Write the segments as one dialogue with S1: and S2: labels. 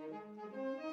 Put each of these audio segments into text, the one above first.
S1: Música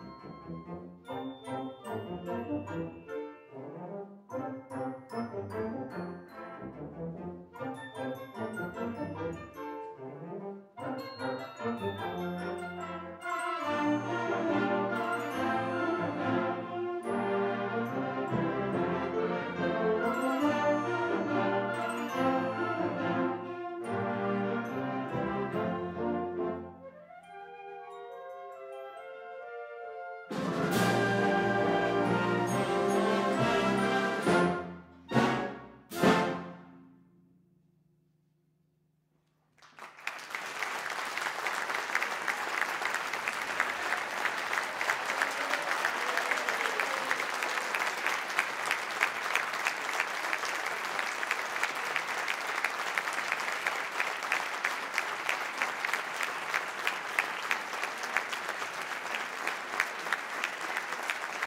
S1: Thank you.